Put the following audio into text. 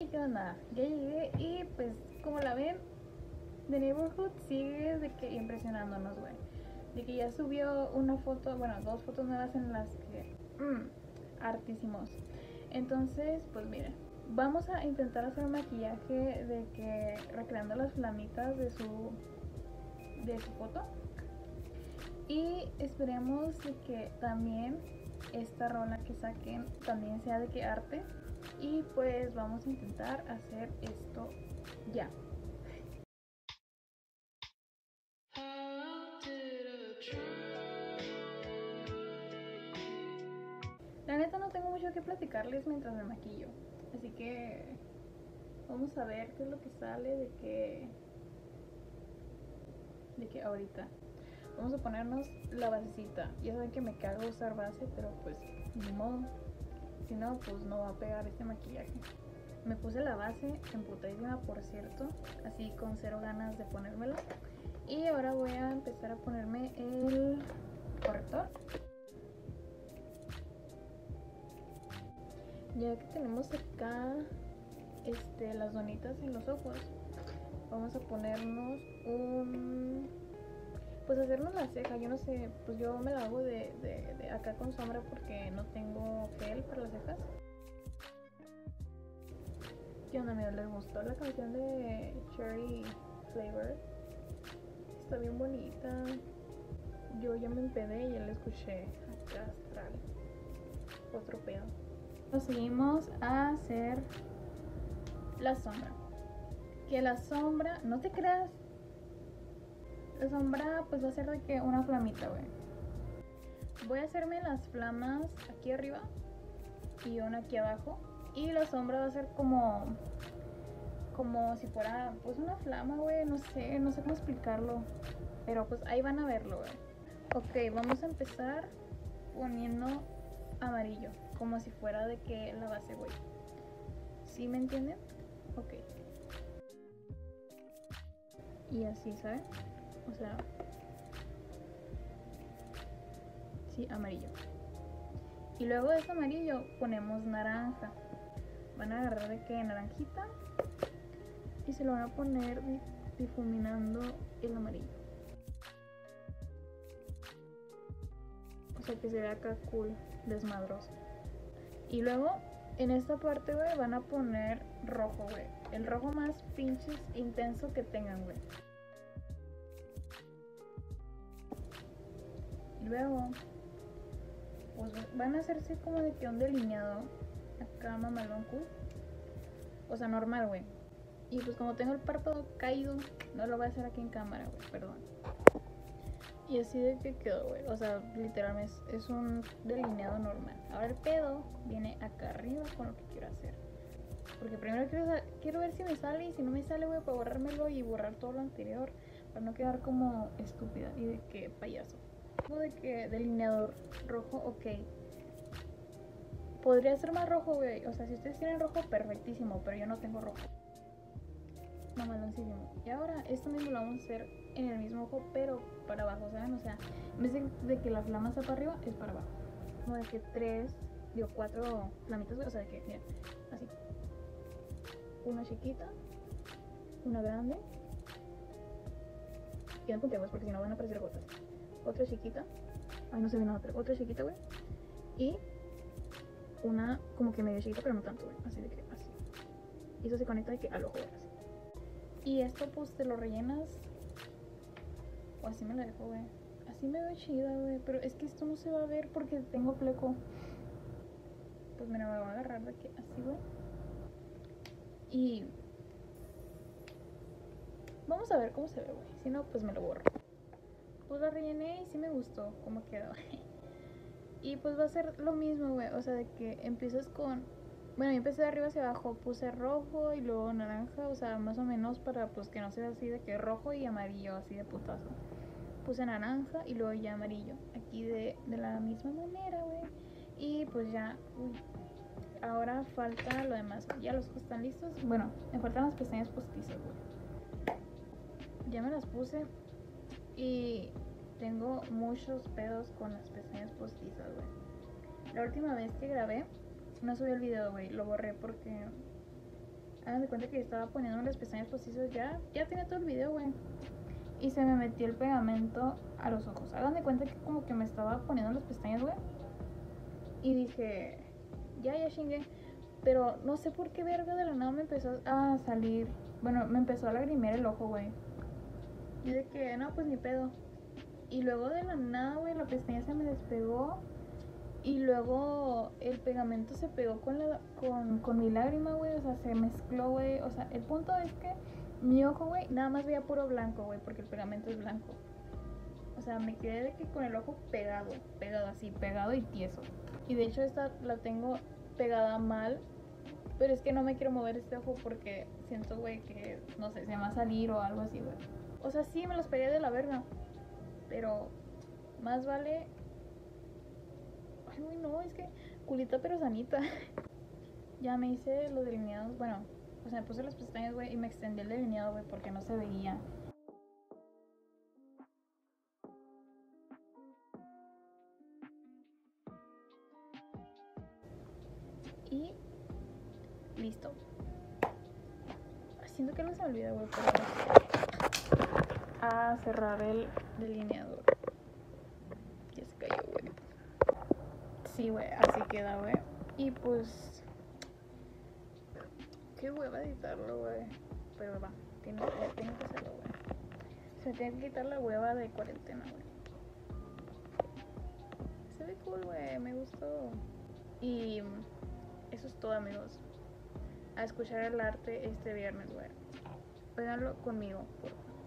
¿Y qué onda? Ya llegué y pues como la ven, The Neighborhood sigue de que impresionándonos, güey. De que ya subió una foto, bueno, dos fotos nuevas en las que... Mmm, artísimos. Entonces, pues miren, vamos a intentar hacer un maquillaje de que recreando las flamitas de su de su foto y esperemos de que también esta rola que saquen también sea de que arte y pues vamos a intentar hacer esto ya La neta no tengo mucho que platicarles mientras me maquillo. Así que vamos a ver qué es lo que sale de que de que ahorita vamos a ponernos la basecita. Ya saben que me cago usar base, pero pues ni modo. Si no, pues no va a pegar este maquillaje. Me puse la base emputadísima, por cierto, así con cero ganas de ponérmela. Y ahora voy a empezar a ponerme el corrector. Ya que tenemos acá este, las donitas en los ojos, vamos a ponernos un... Pues hacernos la ceja, yo no sé, pues yo me la hago de, de acá con sombra porque no tengo gel para las cejas. ¿Qué onda, amigos? ¿Les gustó la canción de Cherry Flavor? Está bien bonita. Yo ya me empedé y ya la escuché acá astral. Otro pedo. Seguimos a hacer la sombra. Que la sombra, no te creas. La sombra pues va a ser de que una flamita, güey. Voy a hacerme las flamas aquí arriba y una aquí abajo. Y la sombra va a ser como como si fuera pues una flama, güey, no sé, no sé cómo explicarlo. Pero pues ahí van a verlo, güey. Ok, vamos a empezar poniendo amarillo, como si fuera de que la base, güey. ¿Sí me entienden? Ok. Y así, ¿saben? O sea... Sí, amarillo. Y luego de ese amarillo ponemos naranja. Van a agarrar de que naranjita y se lo van a poner difuminando el amarillo. O sea que se vea acá cool, desmadroso. Y luego en esta parte, güey, van a poner rojo, güey. El rojo más pinches intenso que tengan, güey. Luego, pues van a hacerse como de que un delineado acá mamalón cool. O sea, normal, güey. Y pues como tengo el párpado caído, no lo voy a hacer aquí en cámara, güey, perdón. Y así de que quedó, güey. O sea, literalmente es, un delineado normal. Ahora el pedo viene acá arriba con lo que quiero hacer. Porque primero quiero, quiero ver si me sale y si no me sale, voy a borrármelo y borrar todo lo anterior. Para no quedar como estúpida y de que payaso. De que delineador rojo, ok. Podría ser más rojo, güey. O sea, si ustedes tienen rojo, perfectísimo. Pero yo no tengo rojo. Mamaloncísimo. Y ahora esto mismo lo vamos a hacer en el mismo ojo, pero para abajo, ¿saben? O sea, en vez de, que la flama está para arriba, es para abajo. Como de que tres, digo, cuatro flamitas, o sea, de que, miren, así. Una chiquita, una grande. Quedan puntiagudas porque si no van a aparecer gotas. Otra chiquita. Ay, no se ve nada, pero otra chiquita, güey. Y una como que medio chiquita, pero no tanto, güey. Así de que, así. Y eso se conecta de que al ojo, güey, así. Y esto pues te lo rellenas. O así me lo dejo, güey. Así me veo chida, güey. Pero es que esto no se va a ver porque tengo fleco. Pues me voy a agarrar de aquí así, güey. Y... Vamos a ver cómo se ve, güey. Si no, pues me lo borro. Pues la rellené y sí me gustó cómo quedó. y pues va a ser lo mismo, güey. O sea, de que empiezas con bueno, yo empecé de arriba hacia abajo, puse rojo y luego naranja, o sea, más o menos para pues que no sea así de que rojo y amarillo, así de putazo. Puse naranja y luego ya amarillo, aquí de, la misma manera, güey. Y pues ya, uy, ahora falta lo demás. Ya los ojos están listos. Bueno, me faltan las pestañas postizas, güey. Ya me las puse y tengo muchos pedos con las pestañas postizas, güey. La última vez que grabé no subí el video, güey. Lo borré porque Hagan de cuenta que estaba poniendo las pestañas postizas ya. Ya tenía todo el video, güey. Y se me metió el pegamento a los ojos. Hagan de cuenta que como que me estaba poniendo las pestañas, güey. Y dije, ya, ya chingué. Pero no sé por qué verga de la nada me empezó a salir. Bueno, me empezó a lagrimear el ojo, güey. Y de que, no, pues ni pedo. Y luego de la nada, güey, la pestaña se me despegó. Y luego el pegamento se pegó con, la, con, con mi lágrima, güey. O sea, se mezcló, güey. O sea, el punto es que mi ojo, güey, nada más veía puro blanco, güey, porque el pegamento es blanco. O sea, me quedé de que con el ojo pegado, pegado así, pegado y tieso. Y de hecho esta la tengo pegada mal, pero es que no me quiero mover este ojo porque siento, güey, que no sé, se me va a salir o algo así, güey. O sea, sí me los pegué de la verga, pero más vale. Ay, no, es que culita pero sanita. ya me hice los delineados, bueno, o sea, me puse las pestañas, güey, y me extendí el delineado, güey, porque no se veía. Y listo. Siento que no se me olvida, güey, pero a cerrar el delineador. Ya se cayó, güey. Sí, güey, así queda, güey. Y pues. Qué hueva editarlo, güey. Pero va, tiene, tengo que hacerlo, güey. Se tiene que quitar la hueva de cuarentena, güey. Se ve cool, güey. Me gustó. Y eso es todo, amigos. A escuchar el arte este viernes, güey. Véanlo conmigo, por favor.